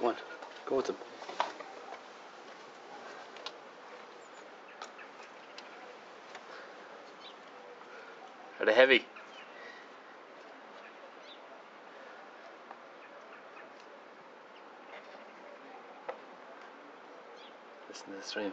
Go on. Go with them. Are they heavy? Listen to the stream.